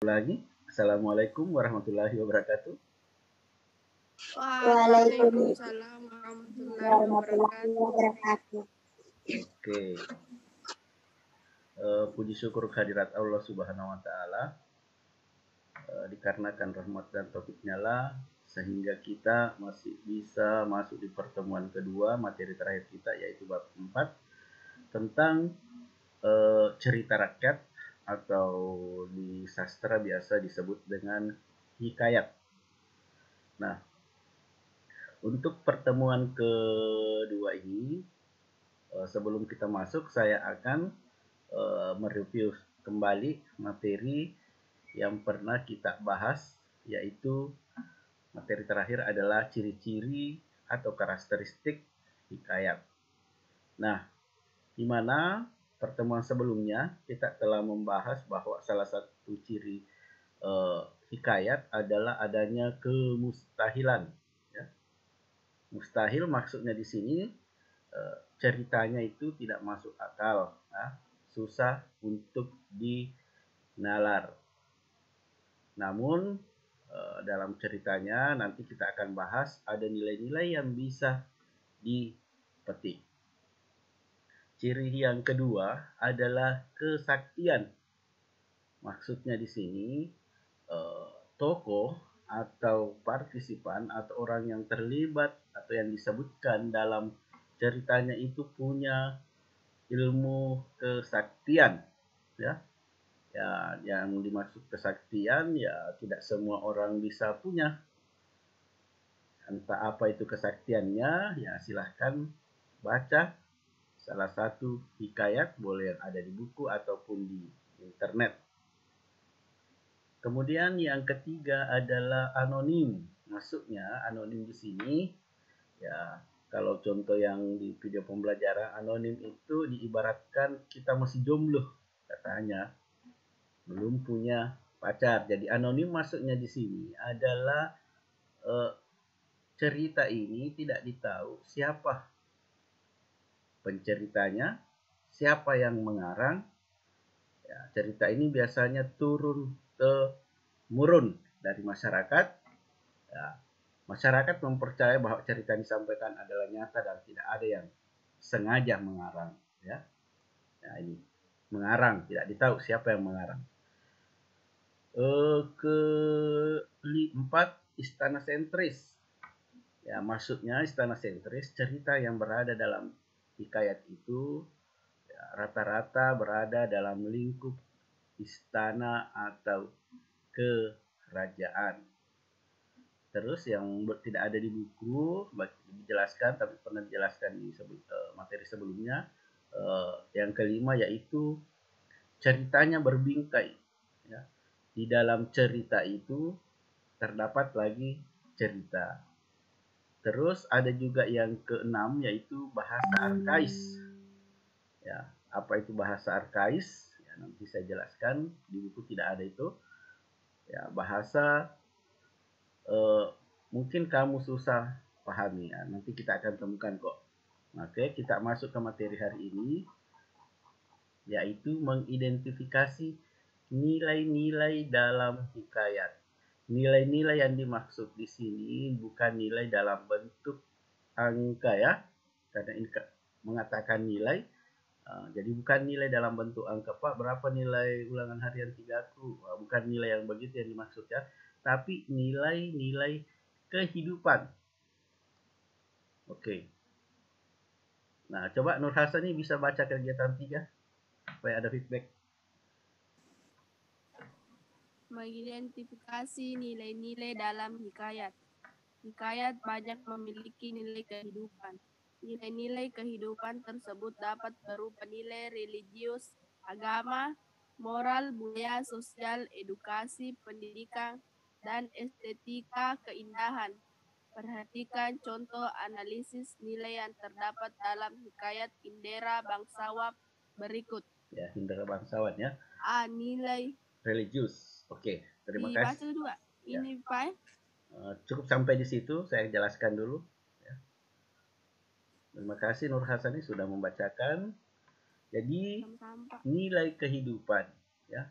lagi. Assalamualaikum warahmatullahi wabarakatuh. Waalaikumsalam warahmatullahi wabarakatuh. Oke. Uh, puji syukur kehadirat Allah Subhanahu wa taala. Uh, dikarenakan rahmat dan taufiknya lah sehingga kita masih bisa masuk di pertemuan kedua materi terakhir kita yaitu bab 4 tentang uh, cerita rakyat atau di sastra biasa disebut dengan hikayat. Nah, untuk pertemuan kedua ini uh, sebelum kita masuk saya akan uh, mereview kembali materi yang pernah kita bahas yaitu Materi terakhir adalah ciri-ciri atau karakteristik hikayat. Nah, di mana pertemuan sebelumnya kita telah membahas bahwa salah satu ciri uh, hikayat adalah adanya kemustahilan. Ya. Mustahil maksudnya di sini uh, ceritanya itu tidak masuk akal, ya. susah untuk dinalar. Namun Eh, dalam ceritanya nanti kita akan bahas ada nilai-nilai yang bisa dipetik. Ciri yang kedua adalah kesaktian. Maksudnya di sini eh, tokoh atau partisipan atau orang yang terlibat atau yang disebutkan dalam ceritanya itu punya ilmu kesaktian ya. Ya yang dimaksud kesaktian ya tidak semua orang bisa punya. Entah apa itu kesaktiannya ya silahkan baca salah satu hikayat boleh yang ada di buku ataupun di internet. Kemudian yang ketiga adalah anonim. Maksudnya anonim di sini ya kalau contoh yang di video pembelajaran anonim itu diibaratkan kita masih jomblo katanya. Belum punya pacar. Jadi anonim maksudnya di sini adalah uh, cerita ini tidak ditahu siapa penceritanya, siapa yang mengarang. Ya, cerita ini biasanya turun ke murun dari masyarakat. Ya, masyarakat mempercayai bahwa cerita yang disampaikan adalah nyata dan tidak ada yang sengaja mengarang. Ya, nah, ini mengarang, tidak ditahu siapa yang mengarang. Uh, keempat istana sentris ya maksudnya istana sentris cerita yang berada dalam hikayat itu ya, rata-rata berada dalam lingkup istana atau kerajaan terus yang tidak ada di buku dijelaskan tapi pernah dijelaskan di uh, materi sebelumnya uh, yang kelima yaitu ceritanya berbingkai ya di dalam cerita itu terdapat lagi cerita. Terus ada juga yang keenam yaitu bahasa arkais. Ya, apa itu bahasa arkais? Ya, nanti saya jelaskan di buku tidak ada itu. Ya, bahasa eh, mungkin kamu susah pahami ya. Nanti kita akan temukan kok. Oke, kita masuk ke materi hari ini yaitu mengidentifikasi nilai-nilai dalam hikayat. Nilai-nilai yang dimaksud di sini bukan nilai dalam bentuk angka ya, karena ini mengatakan nilai. Uh, jadi bukan nilai dalam bentuk angka Pak berapa nilai ulangan harian tigaku uh, bukan nilai yang begitu yang dimaksud ya. Tapi nilai-nilai kehidupan. Oke. Nah coba Nur Hasan ini bisa baca kegiatan tiga supaya ada feedback mengidentifikasi nilai-nilai dalam hikayat. Hikayat banyak memiliki nilai kehidupan. Nilai-nilai kehidupan tersebut dapat berupa nilai religius, agama, moral, budaya, sosial, edukasi, pendidikan, dan estetika keindahan. Perhatikan contoh analisis nilai yang terdapat dalam hikayat Indera Bangsawan berikut. Ya, Indera Bangsawan ya. A. Nilai religius Oke, terima Dibaca kasih. dulu, ya. Ini, Pak. Uh, cukup sampai di situ, saya jelaskan dulu. Ya. Terima kasih Nur Hasani sudah membacakan. Jadi nilai kehidupan, ya,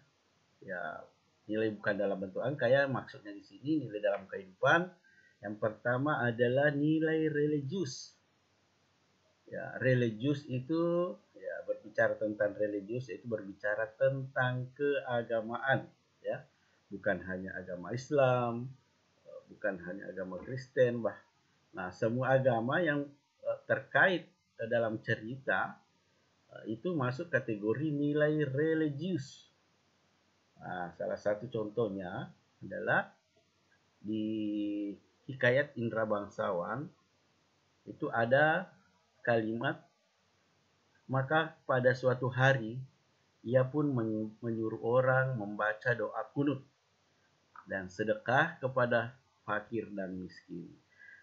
ya, nilai bukan dalam bentuk angka ya maksudnya di sini nilai dalam kehidupan yang pertama adalah nilai religius ya religius itu ya berbicara tentang religius itu berbicara tentang keagamaan ya. Bukan hanya agama Islam bukan hanya agama Kristen bah. Nah semua agama yang uh, terkait uh, dalam cerita uh, itu masuk kategori nilai religius. Nah, salah satu contohnya adalah di Hikayat Indra Bangsawan itu ada kalimat maka pada suatu hari ia pun menyuruh orang membaca doa kunut dan sedekah kepada fakir dan miskin.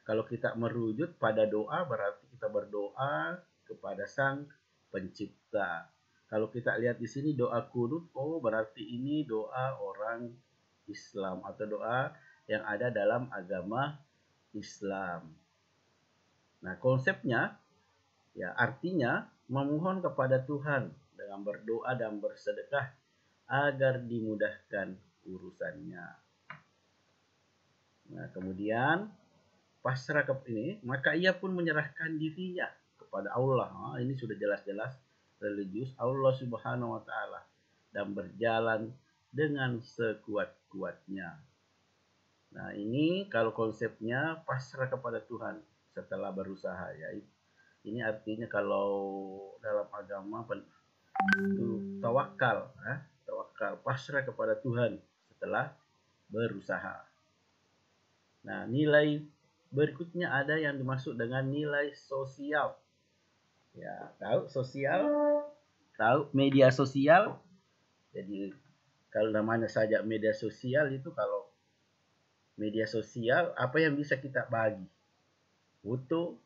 Kalau kita merujuk pada doa berarti kita berdoa kepada Sang Pencipta. Kalau kita lihat di sini doa kunut, oh berarti ini doa orang Islam atau doa yang ada dalam agama Islam. Nah, konsepnya ya artinya memohon kepada Tuhan dengan berdoa dan bersedekah agar dimudahkan urusannya. Nah, kemudian pasrah ke ini, maka ia pun menyerahkan dirinya kepada Allah. Nah, ini sudah jelas-jelas religius Allah Subhanahu wa taala dan berjalan dengan sekuat-kuatnya. Nah, ini kalau konsepnya pasrah kepada Tuhan setelah berusaha ya. Ini artinya kalau dalam agama itu tawakal, ya, tawakal pasrah kepada Tuhan setelah berusaha. Nah, nilai berikutnya ada yang dimaksud dengan nilai sosial. Ya tahu sosial? Tahu media sosial? Jadi kalau namanya saja media sosial itu kalau media sosial apa yang bisa kita bagi? Foto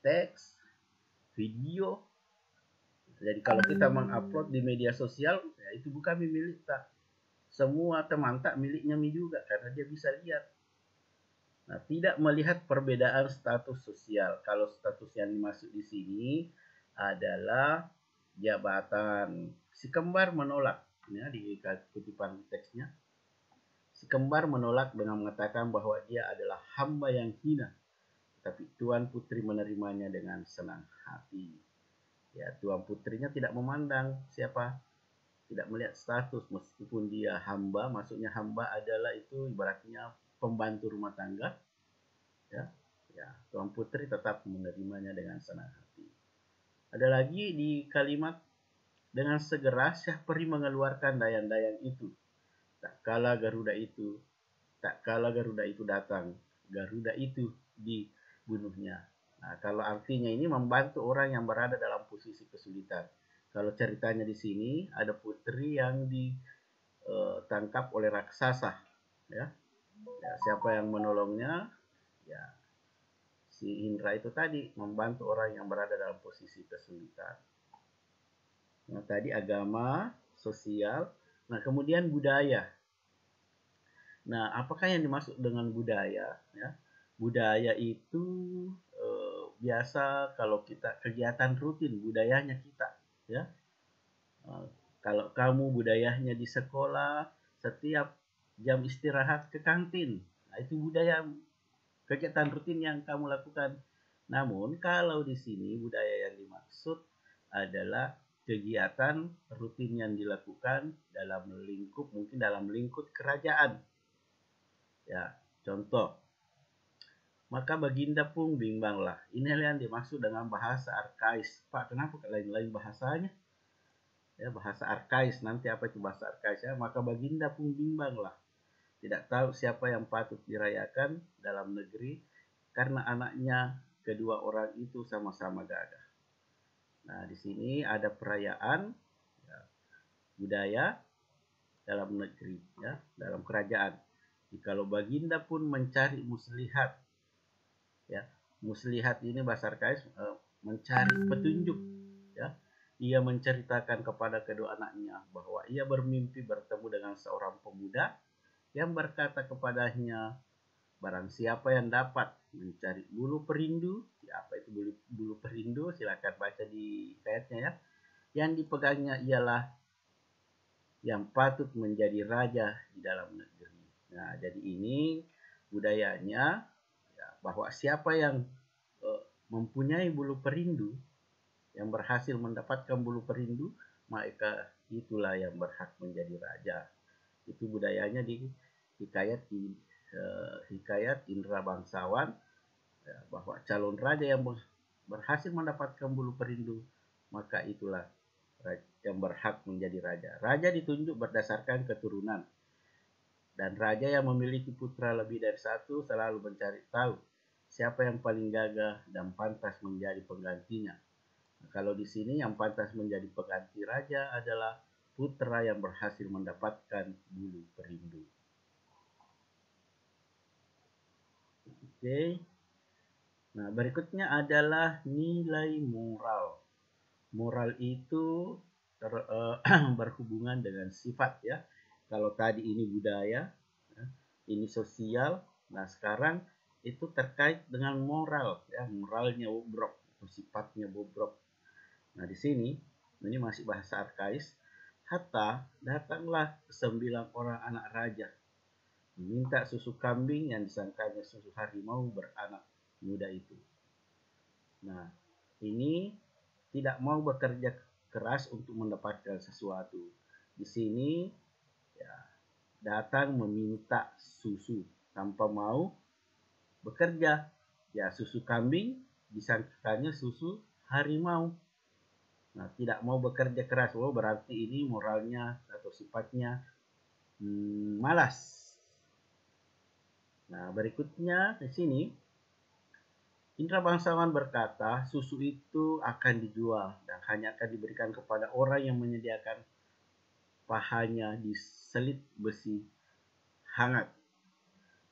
teks video jadi kalau kita mengupload di media sosial ya itu bukan milik tak semua teman tak miliknya mi juga karena dia bisa lihat Nah, tidak melihat perbedaan status sosial. Kalau status yang dimaksud di sini adalah jabatan. Si kembar menolak, ya di kutipan teksnya. Si kembar menolak dengan mengatakan bahwa dia adalah hamba yang hina. Tapi Tuan Putri menerimanya dengan senang hati. Ya, Tuan Putrinya tidak memandang siapa, tidak melihat status meskipun dia hamba, maksudnya hamba adalah itu ibaratnya pembantu rumah tangga. Ya ya tuan putri tetap menerimanya dengan senang hati. Ada lagi di kalimat dengan segera Syah Peri mengeluarkan dayang-dayang itu. Tak kala Garuda itu tak kala Garuda itu datang Garuda itu dibunuhnya nah kalau artinya ini membantu orang yang berada dalam posisi kesulitan. Kalau ceritanya di sini ada putri yang ditangkap oleh raksasa ya. Ya, siapa yang menolongnya? Ya si Indra itu tadi membantu orang yang berada dalam posisi kesulitan. Nah tadi agama sosial nah kemudian budaya. Nah apakah yang dimaksud dengan budaya? Ya budaya itu biasa kalau kita kegiatan rutin budayanya kita ya e, kalau kamu budayanya di sekolah setiap jam istirahat ke kantin. Nah, itu budaya kegiatan rutin yang kamu lakukan. Namun kalau di sini budaya yang dimaksud adalah kegiatan rutin yang dilakukan dalam lingkup mungkin dalam lingkup kerajaan. Ya, contoh. Maka Baginda pun bimbanglah. Inilah yang dimaksud dengan bahasa arkais. Pak, kenapa lain-lain bahasanya? Ya, bahasa arkais. Nanti apa itu bahasa arkais ya? Maka Baginda pun bimbanglah tidak tahu siapa yang patut dirayakan dalam negeri karena anaknya kedua orang itu sama-sama gagah. Nah, di sini ada perayaan ya, budaya dalam negeri, ya, dalam kerajaan. Jikalau baginda pun mencari muslihat, ya, muslihat ini bahasa Arkais e, mencari petunjuk, ya. Ia menceritakan kepada kedua anaknya bahwa ia bermimpi bertemu dengan seorang pemuda yang berkata kepadanya, Barang siapa yang dapat mencari bulu perindu, ya apa itu bulu, bulu perindu, silakan baca di kayatnya ya. Yang dipegangnya ialah yang patut menjadi raja di dalam negeri. Nah, jadi ini budayanya ya, bahwa siapa yang uh, mempunyai bulu perindu, yang berhasil mendapatkan bulu perindu, maka itulah yang berhak menjadi raja. Itu budayanya di hikayat di uh, hikayat Indra Bangsawan ya, bahwa calon raja yang berhasil mendapatkan bulu perindu, maka itulah yang berhak menjadi raja. Raja ditunjuk berdasarkan keturunan. Dan raja yang memiliki putra lebih dari satu selalu mencari tahu siapa yang paling gagah dan pantas menjadi penggantinya. Nah, kalau di sini yang pantas menjadi pengganti raja adalah putra yang berhasil mendapatkan bulu perindu. Oke. Nah, berikutnya adalah nilai moral moral itu ter, uh, berhubungan dengan sifat ya. Kalau tadi ini budaya, ya, ini sosial. Nah sekarang itu terkait dengan moral ya, moralnya bobrok sifatnya bobrok. Nah di sini ini masih bahasa arkais. Hatta datanglah sembilan orang anak raja meminta susu kambing yang disangkanya susu harimau beranak muda itu. Nah, ini tidak mau bekerja keras untuk mendapatkan sesuatu. Di sini ya, datang meminta susu tanpa mau bekerja. Ya susu kambing disangkakannya susu harimau. Nah, tidak mau bekerja keras, oh berarti ini moralnya atau sifatnya hmm, malas. Nah, berikutnya di sini Indra bangsawan berkata, susu itu akan dijual dan hanya akan diberikan kepada orang yang menyediakan pahanya diselit besi hangat.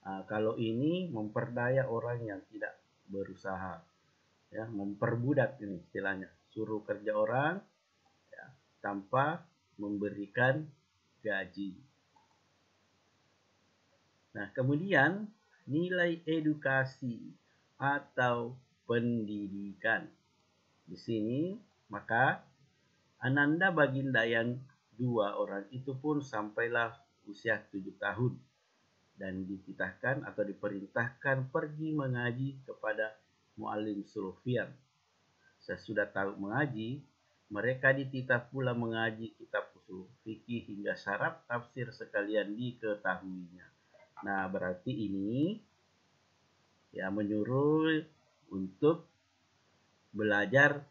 Nah, kalau ini memperdaya orang yang tidak berusaha, ya, memperbudak ini istilahnya, suruh kerja orang ya, tanpa memberikan gaji. Nah, kemudian nilai edukasi atau pendidikan. Di sini maka Ananda Baginda yang dua orang itu pun sampailah usia tujuh tahun dan dititahkan atau diperintahkan pergi mengaji kepada Mualim Sulufian. Sesudah tahu mengaji, mereka dititah pula mengaji kitab usul fikih hingga syarat tafsir sekalian diketahuinya. Nah, berarti ini ya menyuruh untuk belajar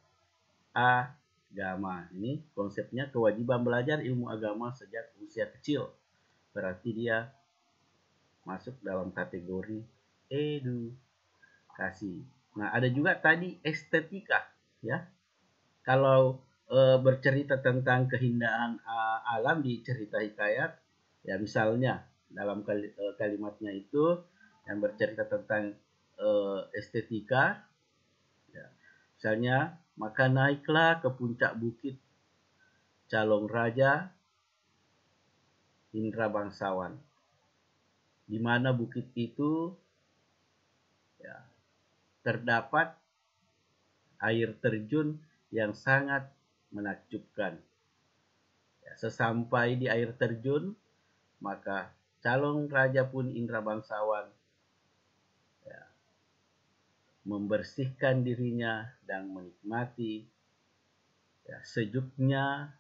agama. Ini konsepnya kewajiban belajar ilmu agama sejak usia kecil. Berarti dia masuk dalam kategori edukasi. Nah, ada juga tadi estetika ya. Kalau e, bercerita tentang keindahan alam di cerita hikayat, ya misalnya dalam e, kalimatnya itu yang bercerita tentang uh, estetika. Ya. Misalnya, maka naiklah ke puncak bukit Calong Raja Indra Bangsawan. Di mana bukit itu ya, terdapat air terjun yang sangat menakjubkan. Ya, sesampai di air terjun, maka calon raja pun Indra Bangsawan membersihkan dirinya dan menikmati ya, sejuknya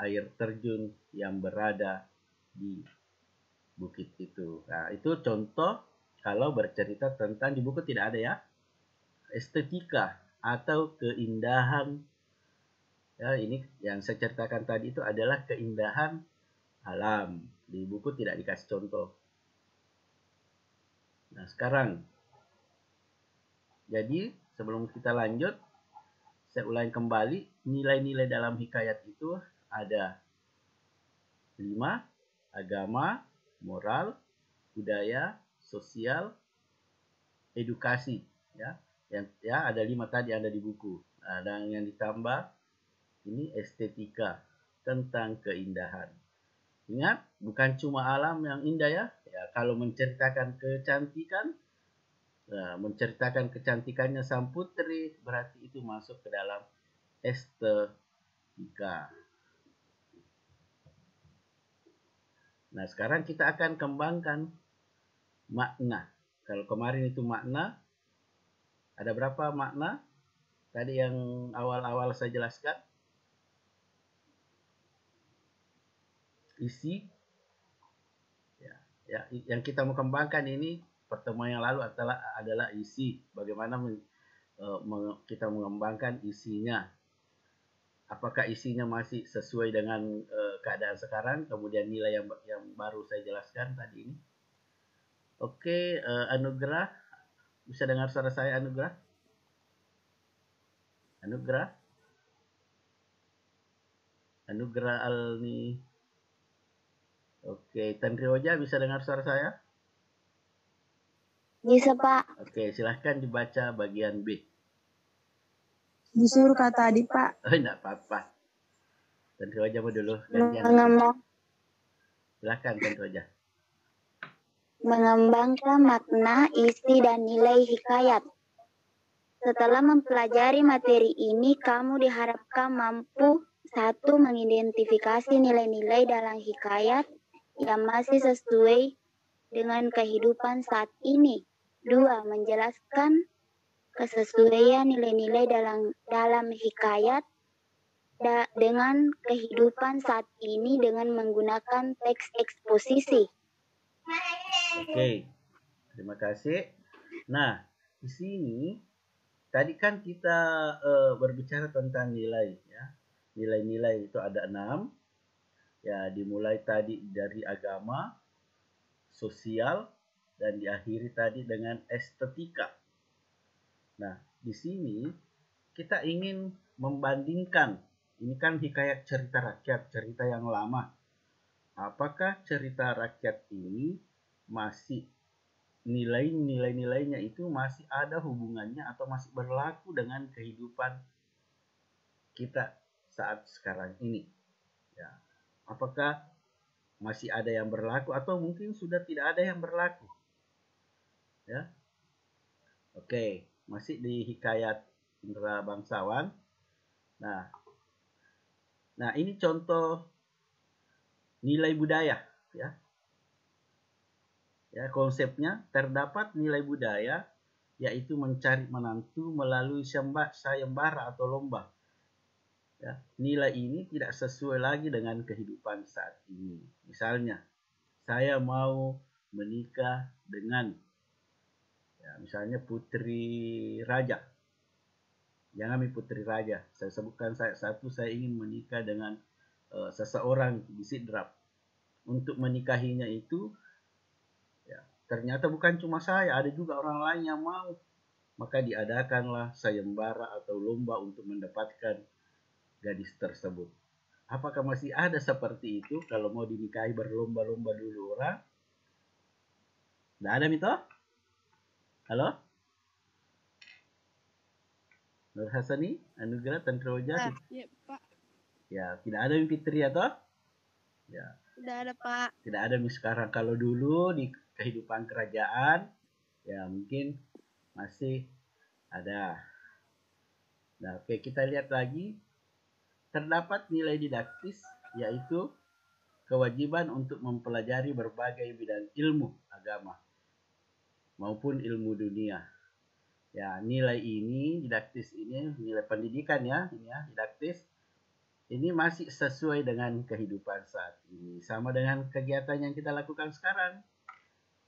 air terjun yang berada di bukit itu. Nah, itu contoh kalau bercerita tentang di buku tidak ada ya estetika atau keindahan. Ya, ini yang saya ceritakan tadi itu adalah keindahan alam. Di buku tidak dikasih contoh. Nah, sekarang jadi sebelum kita lanjut, saya ulangi kembali nilai-nilai dalam hikayat itu ada lima agama, moral, budaya, sosial, edukasi. Ya, yang ya ada lima tadi ada di buku. Nah, yang ditambah ini estetika tentang keindahan. Ingat, bukan cuma alam yang indah ya. Ya, kalau menceritakan kecantikan, Nah, menceritakan kecantikannya sang putri berarti itu masuk ke dalam estetika. Nah, sekarang kita akan kembangkan makna. Kalau kemarin itu makna, ada berapa makna? Tadi yang awal-awal saya jelaskan. Isi. Ya, ya, yang kita mau kembangkan ini pertemuan yang lalu adalah adalah isi. Bagaimana men, uh, kita mengembangkan isinya apakah isinya masih sesuai dengan uh, keadaan sekarang kemudian nilai yang yang baru saya jelaskan tadi ini? Oke uh, anugerah bisa dengar suara saya anugerah anugerah anugerah alni. Oke Tandri Oja bisa dengar suara saya? Bisa pak. Oke silahkan dibaca bagian B Disuruh kata tadi, Pak. Oh, enggak apa-apa. Tentu aja dulu. Gantian. Mengembang. Silakan tentu aja. Mengembangkan makna, isi, dan nilai hikayat. Setelah mempelajari materi ini, kamu diharapkan mampu satu mengidentifikasi nilai-nilai dalam hikayat yang masih sesuai dengan kehidupan saat ini. Dua, menjelaskan kesesuaian nilai-nilai dalam dalam hikayat da, dengan kehidupan saat ini dengan menggunakan teks eksposisi. Oke, terima kasih. Nah, di sini tadi kan kita uh, berbicara tentang nilai ya. Nilai-nilai itu ada enam. Ya, dimulai tadi dari agama, sosial, dan diakhiri tadi dengan estetika. Nah, di sini kita ingin membandingkan. Ini kan hikayat cerita rakyat, cerita yang lama. Apakah cerita rakyat ini masih nilai-nilai-nilainya itu masih ada hubungannya atau masih berlaku dengan kehidupan kita saat sekarang ini? Ya. Apakah masih ada yang berlaku atau mungkin sudah tidak ada yang berlaku? Ya. Oke masih di hikayat Indra Bangsawan. Nah, nah ini contoh nilai budaya, ya. Ya, konsepnya terdapat nilai budaya yaitu mencari menantu melalui sayembara atau lomba. Ya, nilai ini tidak sesuai lagi dengan kehidupan saat ini. Misalnya, saya mau menikah dengan Ya, misalnya putri raja. Jangan mi putri raja. Saya sebutkan saya satu saya ingin menikah dengan uh, seseorang di Sidrap. Untuk menikahinya itu ya, ternyata bukan cuma saya, ada juga orang lain yang mau. Maka diadakanlah sayembara atau lomba untuk mendapatkan gadis tersebut. Apakah masih ada seperti itu kalau mau dinikahi berlomba-lomba dulu orang? Tidak ada mito? Halo? Nur Hasani, Anugerah Tantra Wajah. Ah, ya, Pak. Ya, tidak ada mimpi Fitri atau? Ya. Tidak ada, Pak. Tidak ada mimpi sekarang. Kalau dulu di kehidupan kerajaan, ya mungkin masih ada. Nah, oke kita lihat lagi. Terdapat nilai didaktis, yaitu kewajiban untuk mempelajari berbagai bidang ilmu agama maupun ilmu dunia. Ya, nilai ini didaktis ini nilai pendidikan ya, ini ya didaktis ini masih sesuai dengan kehidupan saat ini. Sama dengan kegiatan yang kita lakukan sekarang.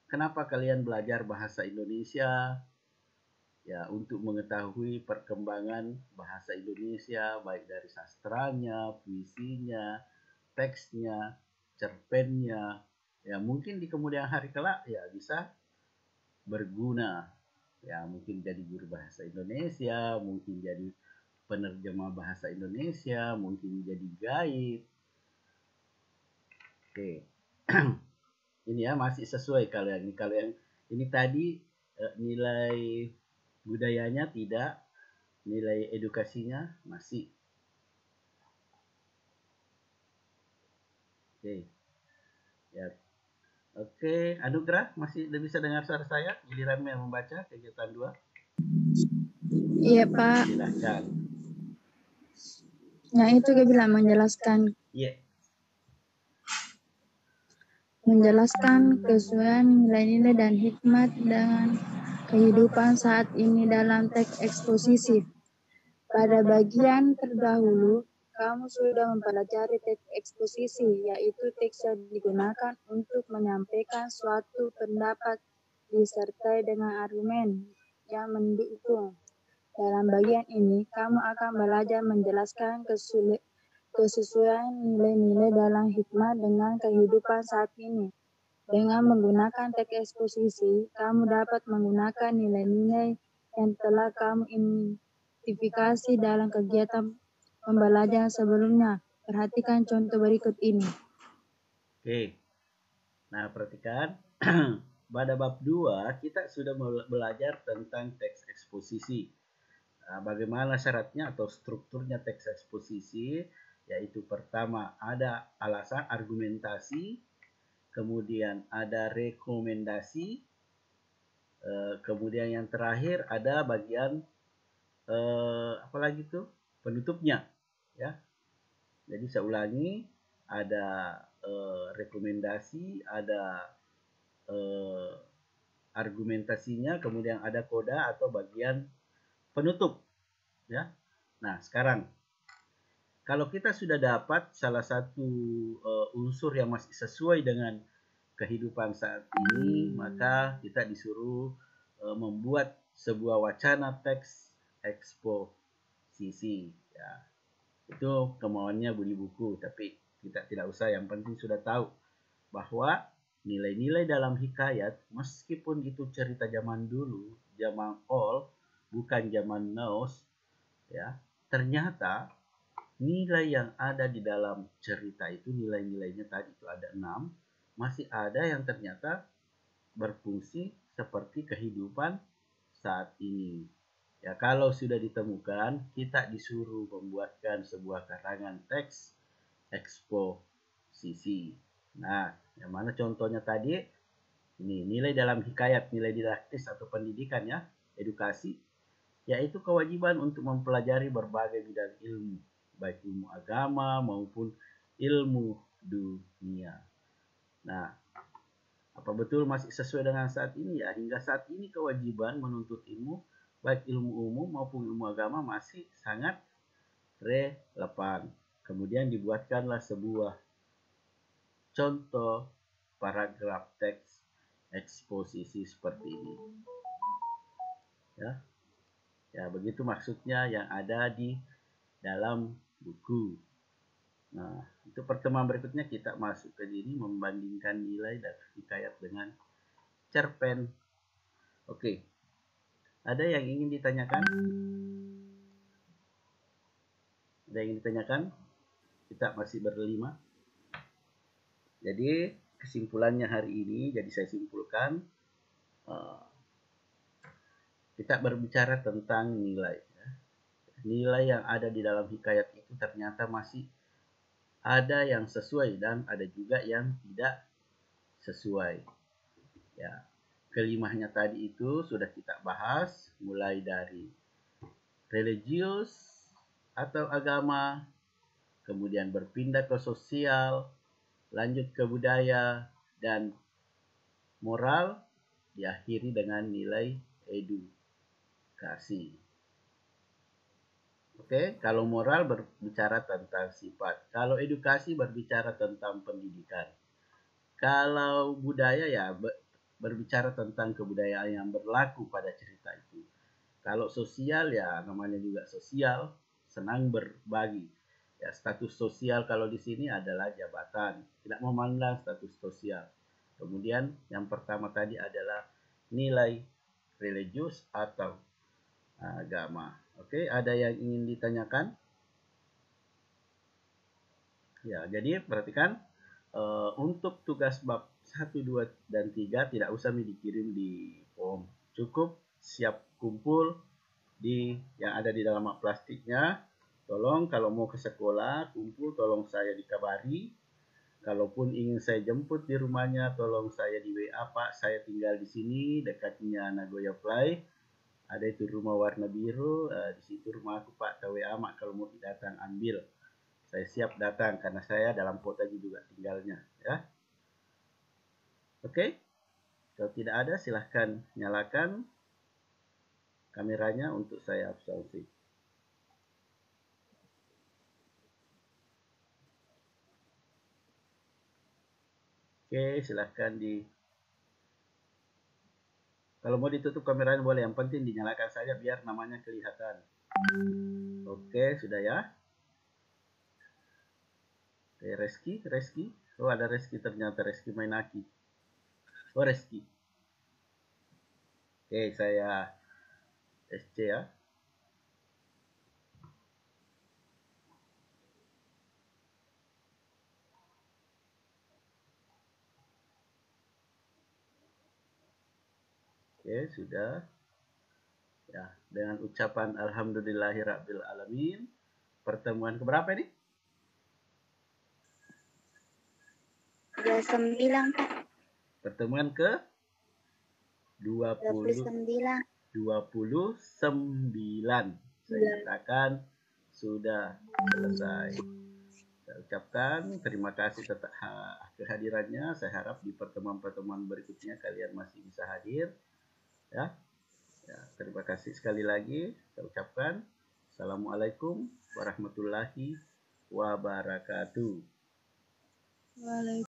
Kenapa kalian belajar bahasa Indonesia? Ya, untuk mengetahui perkembangan bahasa Indonesia baik dari sastranya, puisinya, teksnya, cerpennya. Ya, mungkin di kemudian hari kelak ya bisa berguna. Ya mungkin jadi guru bahasa Indonesia mungkin jadi penerjemah bahasa Indonesia mungkin jadi guide oke. Ini ya masih sesuai kalau yang ini kalau yang ini tadi eh, nilai budayanya tidak nilai edukasinya masih. Oke. Ya Oke, Anugerah masih bisa dengar suara saya? Giliran yang membaca kegiatan dua. Iya Pak. Silakan. Nah itu dia bilang menjelaskan. Iya. menjelaskan kesesuaian nilai-nilai dan hikmat dengan kehidupan saat ini dalam teks eksposisi. Pada bagian terdahulu, kamu sudah mempelajari teks eksposisi, yaitu teks yang digunakan untuk menyampaikan suatu pendapat disertai dengan argumen yang mendukung. Dalam bagian ini, kamu akan belajar menjelaskan kesesuaian nilai-nilai dalam hikmah dengan kehidupan saat ini. Dengan menggunakan teks eksposisi, kamu dapat menggunakan nilai-nilai yang telah kamu identifikasi dalam kegiatan pembelajaran sebelumnya. Perhatikan contoh berikut ini. Oke. Nah, perhatikan. Pada bab 2, kita sudah belajar tentang teks eksposisi. Nah, bagaimana syaratnya atau strukturnya teks eksposisi? Yaitu pertama ada alasan argumentasi, kemudian ada rekomendasi, eh, kemudian yang terakhir ada bagian eh, apa lagi tuh penutupnya, ya. Jadi saya ulangi, ada eh, rekomendasi, ada argumentasinya, kemudian ada koda atau bagian penutup ya. Nah, sekarang kalau kita sudah dapat salah satu uh, unsur yang masih sesuai dengan kehidupan saat ini, maka kita disuruh uh, membuat sebuah wacana teks eksposisi ya. Itu kemauannya Budi Buku, tapi kita tidak usah yang penting sudah tahu bahwa nilai-nilai dalam hikayat meskipun itu cerita zaman dulu, zaman old bukan zaman Naus, ya, ternyata nilai yang ada di dalam cerita itu nilai-nilainya tadi itu ada enam, masih ada yang ternyata berfungsi seperti kehidupan saat ini. Ya, kalau sudah ditemukan, kita disuruh membuatkan sebuah karangan teks eksposisi. Nah, yang mana contohnya tadi? Ini nilai dalam hikayat, nilai didaktis atau pendidikan ya, edukasi yaitu kewajiban untuk mempelajari berbagai bidang ilmu, baik ilmu agama maupun ilmu dunia. Nah, apa betul masih sesuai dengan saat ini ya? Hingga saat ini kewajiban menuntut ilmu, baik ilmu umum maupun ilmu agama masih sangat relevan. Kemudian dibuatkanlah sebuah contoh paragraf teks eksposisi seperti ini. Ya, Ya, begitu maksudnya yang ada di dalam buku. Nah, itu pertemuan berikutnya kita masuk ke sini membandingkan nilai dan hikayat dengan cerpen. Oke. Ada yang ingin ditanyakan? Ada yang ingin ditanyakan? Kita masih berlima. Jadi, kesimpulannya hari ini, jadi saya simpulkan, uh, kita berbicara tentang nilai. Ya. Nilai yang ada di dalam hikayat itu ternyata masih ada yang sesuai dan ada juga yang tidak sesuai. Ya, kelimahnya tadi itu sudah kita bahas mulai dari religius atau agama, kemudian berpindah ke sosial, lanjut ke budaya dan moral diakhiri dengan nilai edu kasih. Oke, kalau moral berbicara tentang sifat. Kalau edukasi berbicara tentang pendidikan. Kalau budaya ya berbicara tentang kebudayaan yang berlaku pada cerita itu. Kalau sosial ya namanya juga sosial, senang berbagi. Ya status sosial kalau di sini adalah jabatan, tidak memandang status sosial. Kemudian yang pertama tadi adalah nilai religius atau agama. Oke, ada yang ingin ditanyakan? Ya, jadi perhatikan uh, untuk tugas bab 1, 2, dan 3 tidak usah dikirim di form. Cukup siap kumpul di yang ada di dalam plastiknya. Tolong kalau mau ke sekolah, kumpul tolong saya dikabari. Kalaupun ingin saya jemput di rumahnya, tolong saya di WA Pak. Saya tinggal di sini dekatnya Nagoya Fly ada itu rumah warna biru uh, di situ rumah aku pak TWA mak kalau mau datang ambil saya siap datang karena saya dalam kota juga tinggalnya ya Oke? Kalau tidak ada, silahkan nyalakan kameranya untuk saya absensi. Oke, silahkan di kalau mau ditutup kameranya boleh, yang penting dinyalakan saja biar namanya kelihatan. Oke, sudah ya. Oke, Reski, Reski. Oh, ada Reski ternyata Reski Mainaki. Oh, Reski. Oke, saya SC ya. Oke, sudah. Ya, dengan ucapan alhamdulillahirabbil alamin. Pertemuan keberapa ini? 29, Pak. Pertemuan ke 20 29. 29. Saya katakan sudah selesai. Saya ucapkan terima kasih tetap kehadirannya. Saya harap di pertemuan-pertemuan berikutnya kalian masih bisa hadir. Ya. ya. Terima kasih sekali lagi. Saya ucapkan Assalamualaikum warahmatullahi wabarakatuh. Waalaikumsalam.